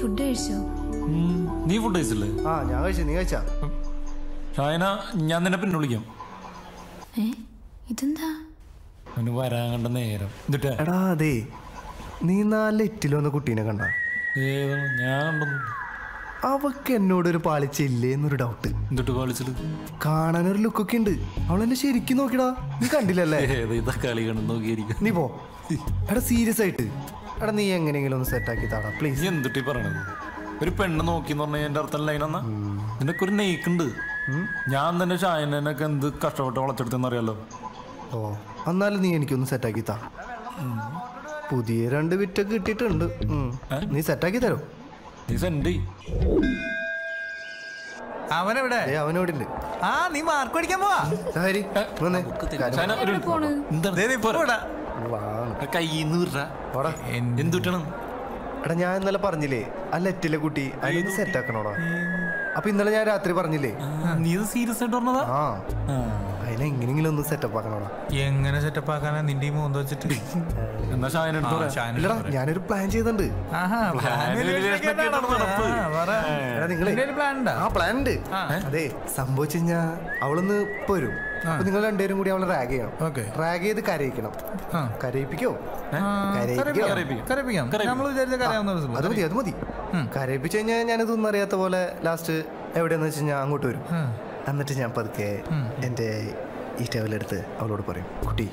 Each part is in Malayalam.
ഫുഡ് കഴിച്ചോ? നീ ഫുഡ് കഴിച്ചില്ലേ? ആ ഞാൻ കഴിച്ചു. നീ കഴിച്ചാ? ഷായന ഞാൻ നിന്നെ പിന്നെ വിളിക്കാം. ഏ? ഇതെന്താ? അവന് വരാൻ കണ്ട നേരം. എന്നിട്ട്? എടാ അതെ. നീ നാല് എറ്റിൽ വന്ന കുട്ടീനെ കണ്ട? ഏതാണ് ഞാൻ കണ്ടൊന്നും അവക്ക് എന്നോട് ഒരു പാളിച്ചില്ലേ എന്നൊരു ഡൗട്ട് എന്നിട്ട് കളിച്ചത് കാണാനൊരു ലുക്കൊക്കെ ഉണ്ട്. അവളെന്നെ ശരിക്കും നോക്കിടാ നീ കണ്ടില്ലല്ലേ? ഏത്? ഇതാ കളി കണ്ട് നോക്കിയിരിക്കും നീ പോ. എടാ സീരിയസ് ആയിട്ട്. എടാ നീ എങ്ങനെയെങ്കിലും ഒന്ന് സെറ്റ് ആക്കി താടാ നീ പ്ലീസ് എന്തിട്ടി പറയണത്? ഒരു പെണ്ണ് നോക്കി എന്ന് പറഞ്ഞാൽ എന്റെ അർത്ഥം ലൈനെന്നാ നിനക്ക് ഒരു നെയ്ക്കുണ്ട്. ഞാൻ തന്നെ ഷായനൊക്കെ എന്ത് കഷ്ടപ്പെട്ട് വളച്ചെടുത്തെന്ന് അറിയാലോ? ഓ എന്നാലും നീ എനിക്കൊന്ന് സെറ്റ് ആക്കി താ. പുതിയ രണ്ട് വിറ്റൊക്കെ കിട്ടിയിട്ടുണ്ട്. നീ സെറ്റ് ആക്കി തരോ? നീ സെൻഡ് അവനെവിടെ? ഏ അവനോട് ആ നീ മാർക്ക് പഠിക്കാൻ പോവാ. എന്തുട്ടണം എടാ ഞാൻ ഇന്നലെ പറഞ്ഞില്ലേ ആ ലെറ്റിലെ കുട്ടി അതിനൊന്ന് സെറ്റ് ആക്കണോടാ. അപ്പൊ ഇന്നലെ ഞാൻ രാത്രി പറഞ്ഞില്ലേ? നീ സീരിയസ് ആയിട്ട് പറഞ്ഞതാ? ആ. അതിനെ എങ്ങനെയെങ്കിലും ഒന്ന് സെറ്റപ്പ് ആക്കണോടാ എങ്ങനെ സെറ്റപ്പ് ആക്കാനാ? നിന്റെ മൂന്ന് വെച്ചിട്ട്. എന്നാ ഞാനൊരു പ്ലാൻ ചെയ്തിട്ടുണ്ട്. ആ, പ്ലാൻ ഉണ്ട്? അതെ സംഭവിച്ചു കഴിഞ്ഞാ അവളൊന്ന് പോരും. അപ്പൊ നിങ്ങൾ രണ്ടുപേരും കൂടി അവളെ റാഗ് ചെയ്യണം. റാഗ് ചെയ്ത് കരയിക്കണം. കരയിപ്പിക്കോ? അത് മതി അത് മതി. കരയിപ്പിച്ചു കഴിഞ്ഞാൽ ഞാനിതൊന്നും അറിയാത്ത പോലെ ലാസ്റ്റ് എവിടെയെന്ന് വെച്ച് കഴിഞ്ഞാൽ അങ്ങോട്ട് വരും. എന്നിട്ട് ഞാൻ പതുക്കെ എന്റെ ഈ ടവലെടുത്ത് അവളോട് പറയും കുട്ടി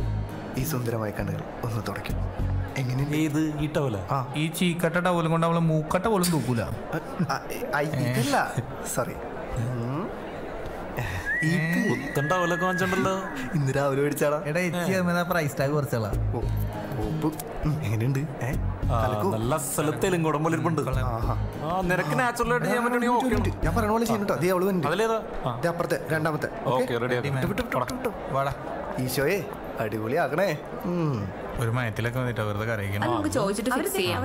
ഈ സുന്ദരമായ കണ്ണുകൾ ഒന്ന് തുടയ്ക്കും എങ്ങനെയുണ്ട് ഏത് ആ? ഈ ചീക്കട്ട ടവലും കൊണ്ട് അവളെ മൂക്കട്ട പോലും തൂക്കൂല. ഇതല്ല. സോറി ഇന്ന് രാവിലെ മേടിച്ചാടാ എടാ പ്രൈസ് ടാഗ്. ഉം, എങ്ങനെയുണ്ട്? നല്ല സ്ഥലത്തേലും നിനക്ക് നാച്ചുറൽ ആയിട്ട് ചെയ്യാൻ പറ്റുകയാണെങ്കിൽ ഞാൻ പറഞ്ഞ പോലെ അതേ അവൾ അതിലേതാ? അപ്പുറത്തെ രണ്ടാമത്തെ. ഈശോയെ ഉം. ഒരു മയത്തിലൊക്കെ വന്നിട്ട് വെറുതെ കരയിക്കണം. നമുക്ക് ചോദിച്ചിട്ട് ഫിക്സ് ചെയ്യാം.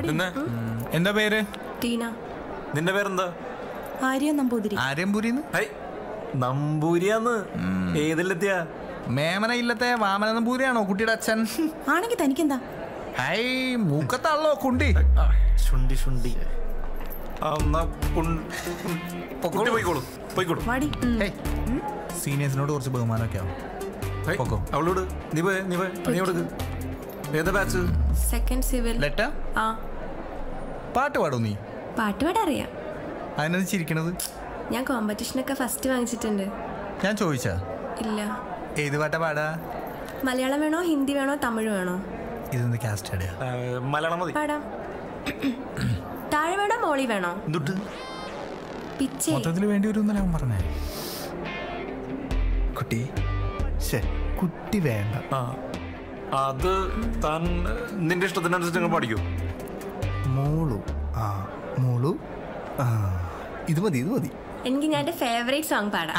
എന്താ പേര്? ടീന. നിന്റെ പേരെന്താ? ആര്യ നമ്പൂതിരി. നമ്പൂരിയാന്ന്. ഏതിലെത്തിയ? മേമന ഇല്ലത്തെ വാമന നമ്പൂരിയാണോ കുട്ടിയുടെ അച്ഛൻ? ആണെങ്കിൽ തനിക്കെന്താ? ഹൈ മൂക്കത്താണല്ലോ കുണ്ടി. ശുണ്ടി ശുണ്ടി സീനിയേഴ്സിനോട് കുറച്ച് ബഹുമാനമൊക്കെ ആവും. അവളോട്? നീ പോയെ നീ പോയെ. നീ കൊടുക്ക്. ഏതാ ബാച്ച് സെക്കൻഡ് സിവിൽ ലെറ്റർ ആ. പാട്ട് പാടും നീ. പാട്ട് പാടാൻ അറിയാം അതിനത് ചിരിക്കണത്? ഞാൻ കോമ്പറ്റീഷനൊക്കെ ഫസ്റ്റ് വാങ്ങിച്ചിട്ടുണ്ട്. ഞാൻ ചോദിച്ചാ? ഇല്ല. ഏത് പാട്ടാ പാടാ? മലയാളം വേണോ ഹിന്ദി വേണോ തമിഴ് വേണോ? ഇതൊന്ന് കാസ്റ്റ് മലയാളം മതി. പാടാം. താഴെ വേണോ മോളി വേണോ? എന്തുട്ട്? പിച്ചേ. മൊത്തത്തിൽ വേണ്ടി വരും എന്നല്ല അവൻ പറഞ്ഞേ. കുട്ടി. ശേ കുട്ടി വേണ്ട. ആ അത് താൻ നിന്റെ ഇഷ്ടത്തിനനുസരിച്ച് നിങ്ങൾ പഠിക്കൂ മോളു. ആ മോളു. ആ ഇത് മതി ഇത് മതി. എനിക്ക് ഞാൻ എന്റെ ഫേവറേറ്റ് സോങ് പാടാം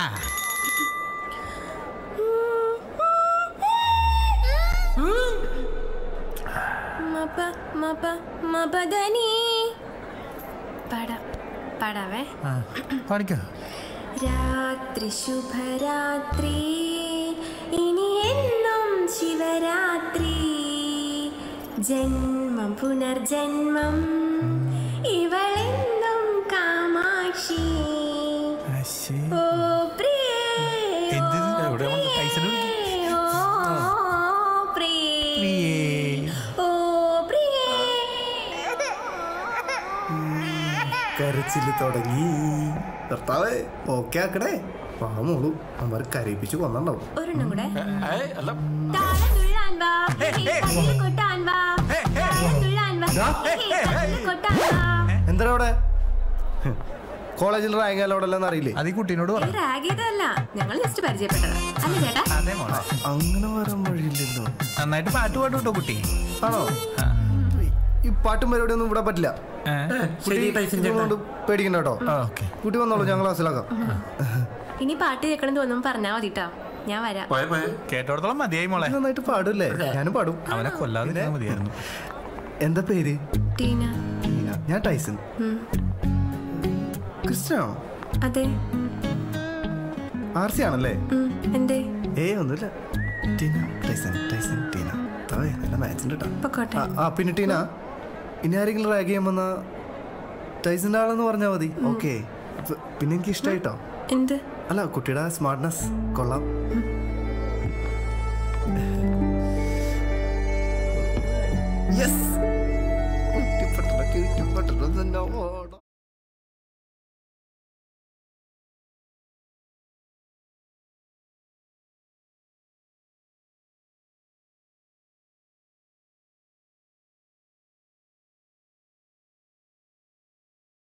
மப மப மபதனி. பட படவே. பாடிக்கோ. ராத்திரி சுபராத்திரி. இனி என்னும் சிவராத்திரி. ஜென்மம் புனர்ஜென்மம். കരച്ചിൽ തുടങ്ങി. ഭർത്താവ് ഓക്കെ ആക്കണേ. പാമോളൂ അവർ അമ്മ കരയിപ്പിച്ച് കൊന്നുണ്ടാവും. ഒരെണ്ണം കൂടെ. ഏയ്, അല്ല. താളം വാ. ഹേ കൊട്ടാൻ വാ. താളം തുള്ളാൻ വാ. ഹേ തകിൽ കൊട്ടാൻ വാ. എന്താ അവിടെ? കോളേജിൽ റാങ്ക് അലോടെല്ലാം അറിയില്ലേ? അത് ഈ കുട്ടീനോട് അങ്ങനെ വരാൻ വഴിയില്ലല്ലോ. നന്നായിട്ട് പാട്ട് പാട്ടു കേട്ടോ. കുട്ടി ആണോ ഈ പാട്ടും പരിപാടി ഒന്നും ഇവിടെ പറ്റില്ല. പേടിക്കണ്ട കേട്ടോ. വന്നോളൂ ഞങ്ങൾ മനസ്സിലാക്കാം ഇനി പാട്ട് കേൾക്കണം തോന്നുന്നു പറഞ്ഞാ മതി ഞാൻ വരാം. പോയെ പോയെ. കേട്ടോടത്തോളം മതിയായി മോളെ. നന്നായിട്ട് പാടൂല്ലേ ഞാനും പാടും. അവനെ കൊല്ലാതെ മതിയായിരുന്നു. എന്താ പേര്? ടീന. ഞാൻ ടൈസൺ. ക്രിസ്റ്റോ ക്രിസ്ത്യനാണോ അതെ. ആർ സി ആണല്ലേ. എന്തേ? ഏ ഒന്നുമില്ല. Tina Tyson Tyson Tina. താവേ നല്ല മാച്ച് ഉണ്ട് കേട്ടോ ആ പിന്നെ ടീന. ഇനി ആരെങ്കിലും റാഗ് ചെയ്യാൻ വന്ന ടൈസിന്റെ ആളെന്ന് പറഞ്ഞാൽ മതി. ഓക്കെ പിന്നെ എനിക്ക് ഇഷ്ടായിട്ടോ? എന്ത്? അല്ല കുട്ടിയുടെ സ്മാർട്ട്നെസ് കൊള്ളാം. യെസ്